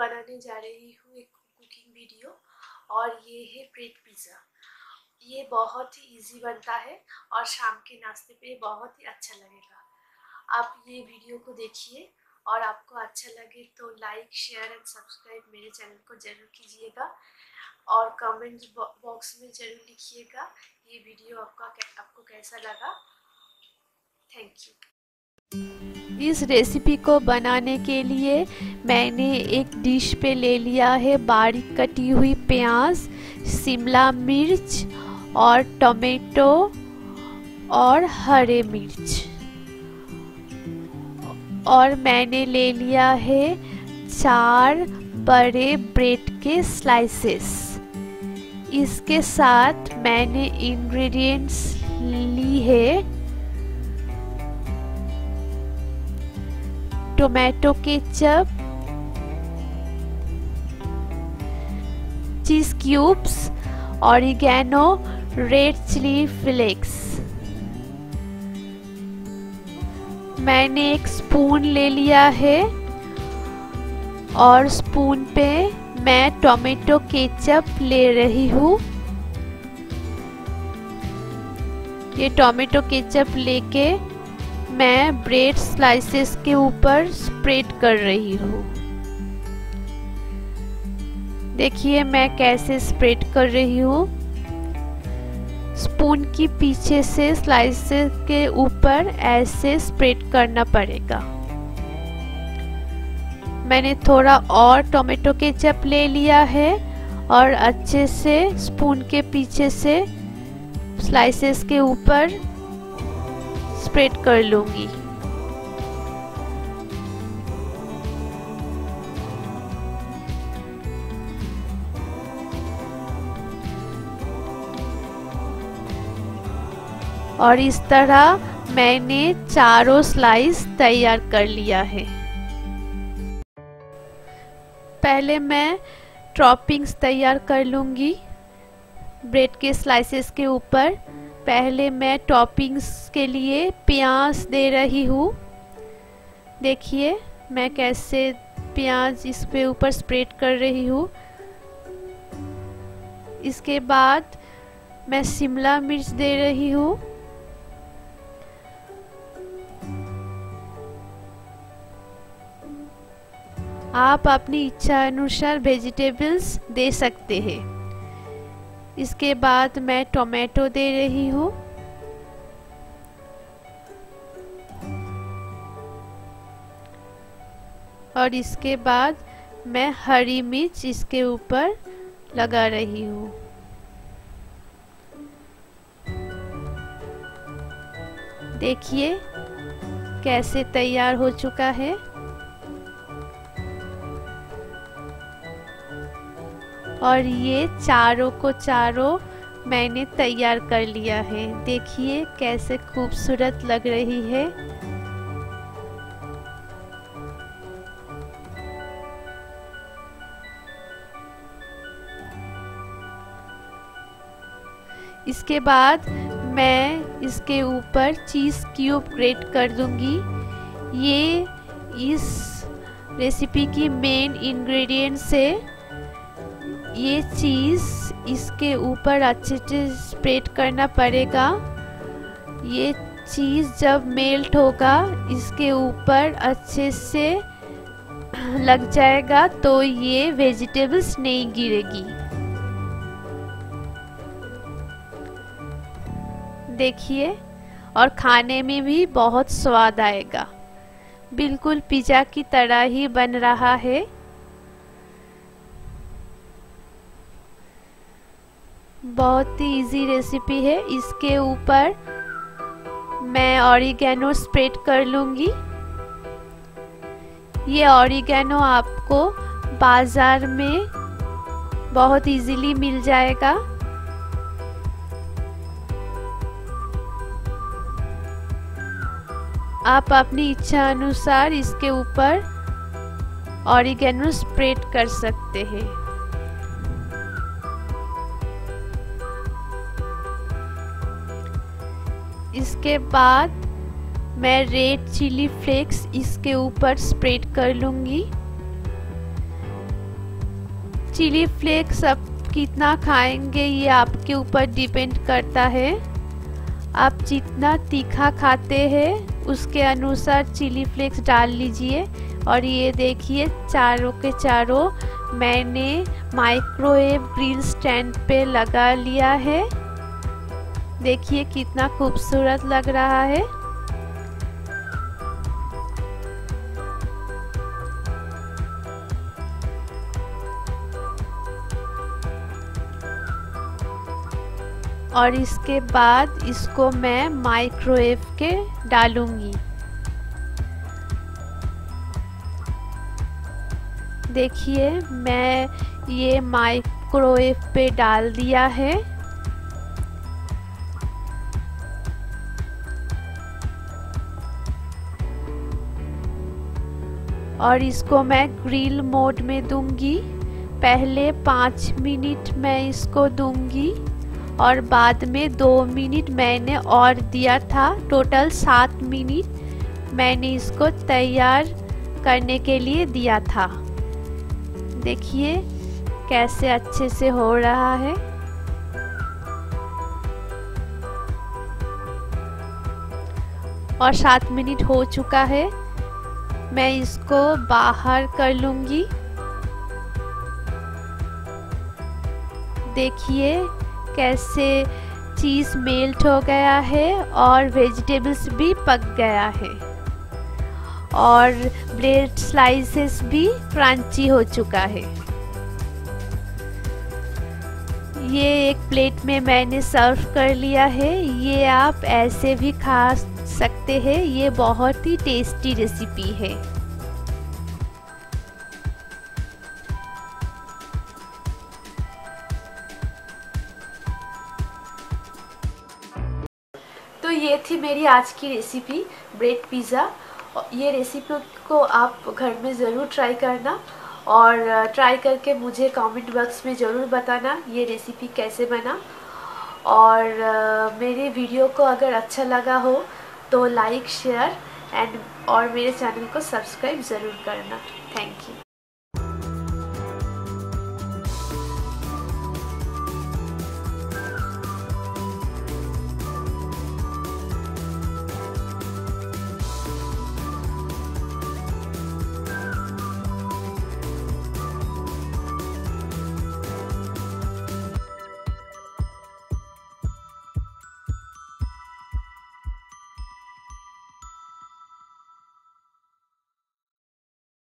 बनाने जा रही हूँ एक कुकिंग वीडियो और ये है ब्रेड पिज़्ज़ा ये बहुत ही इजी बनता है और शाम के नाश्ते पे बहुत ही अच्छा लगेगा. आप ये वीडियो को देखिए और आपको अच्छा लगे तो लाइक शेयर एंड सब्सक्राइब मेरे चैनल को ज़रूर कीजिएगा और कमेंट बॉक्स में ज़रूर लिखिएगा ये वीडियो आपका आपको कैसा लगा. थैंक यू इस रेसिपी को बनाने के लिए मैंने एक डिश पे ले लिया है बारीक कटी हुई प्याज, शिमला मिर्च और टमेटो और हरे मिर्च। और मैंने ले लिया है चार बड़े ब्रेड के स्लाइसेस इसके साथ मैंने इंग्रेडिएंट्स ली है। Tomato ketchup, cheese cubes, oregano, red chilli flakes. मैंने एक स्पून ले लिया है और स्पून पे मैं टोमेटो केचप ले रही हूँ। ये टोमेटो केचप लेके मैं ब्रेड स्लाइसेस के ऊपर स्प्रेड कर रही हूँ। देखिए मैं कैसे स्प्रेड कर रही हूँ। स्पून की पीछे से स्लाइसेस के ऊपर ऐसे स्प्रेड करना पड़ेगा। मैंने थोड़ा और टोमेटो केचप ले लिया है और अच्छे से स्पून के पीछे से स्लाइसेस के ऊपर स्प्रेड कर लूँगी और इस तरह मैंने चारों स्लाइस तैयार कर लिया है। पहले मैं टॉपिंग्स तैयार कर लूँगी। ब्रेड के स्लाइसेस के ऊपर पहले मैं टॉपिंग्स के लिए प्याज दे रही हूँ। देखिए, मैं कैसे प्याज इस पे ऊपर स्प्रेड कर रही हूँ। इसके बाद मैं शिमला मिर्च दे रही हूँ। आप अपनी इच्छा अनुसार वेजिटेबल्स दे सकते हैं। इसके बाद मैं टोमेटो दे रही हूँ। और इसके बाद मैं हरी मिर्च इसके ऊपर लगा रही हूँ। देखिए, कैसे तैयार हो चुका है। और ये चारों को चारों मैंने तैयार कर लिया है। देखिए कैसे खूबसूरत लग रही है। इसके बाद मैं इसके ऊपर चीज़ क्यूब ग्रेट कर दूँगी। ये इस रेसिपी की मेन इंग्रेडिएंट्स है ये चीज़ इसके ऊपर अच्छे से स्प्रेड करना पड़ेगा। ये चीज़ जब मेल्ट होगा, इसके ऊपर अच्छे से लग जाएगा तो ये वेजिटेबल्स नहीं गिरेगी। देखिए, और खाने में भी बहुत स्वाद आएगा। बिल्कुल पिज़्ज़ा की तरह ही बन रहा है। बहुत ही इजी रेसिपी है। इसके ऊपर मैं ऑरिगेनो स्प्रेड कर लूँगी। ये ऑरिगेनो आपको बाज़ार में बहुत इजीली मिल जाएगा। आप अपनी इच्छा अनुसार इसके ऊपर ऑरिगेनो स्प्रेड कर सकते हैं। इसके बाद मैं रेड चिली फ्लेक्स इसके ऊपर स्प्रेड कर लूँगी। चिली फ्लेक्स अब कितना खाएँगे ये आपके ऊपर डिपेंड करता है। आप जितना तीखा खाते हैं, उसके अनुसार चिली फ्लेक्स डाल लीजिए। और ये देखिए, चारों के चारों मैंने माइक्रोवेव ग्रिल स्टैंड पे लगा लिया है। देखिए कितना खूबसूरत लग रहा है। और इसके बाद इसको मैं माइक्रोवेव के डालूँगी। देखिए, मैं ये माइक्रोवेव पे डाल दिया है। और इसको मैं ग्रिल मोड में दूँगी। पहले पाँच मिनट मैं इसको दूँगी और बाद में दो मिनट मैंने और दिया था। टोटल सात मिनट मैंने इसको तैयार करने के लिए दिया था। देखिए कैसे अच्छे से हो रहा है। और सात मिनट हो चुका है। मैं इसको बाहर कर लूँगी। देखिए कैसे चीज़ मेल्ट हो गया है और वेजिटेबल्स भी पक गया है। और ब्रेड स्लाइसेस भी क्रंची हो चुका है। ये एक प्लेट में मैंने सर्व कर लिया है। ये आप ऐसे भी खा सकते हैं, ये बहुत ही टेस्टी रेसिपी है। तो ये थी मेरी आज की रेसिपी ब्रेड पिज़्ज़ा ये रेसिपी को आप घर में ज़रूर ट्राई करना और ट्राई करके मुझे कमेंट बॉक्स में ज़रूर बताना ये रेसिपी कैसे बना। और मेरे वीडियो को अगर अच्छा लगा हो तो लाइक शेयर एंड और मेरे चैनल को सब्सक्राइब ज़रूर करना. Thank you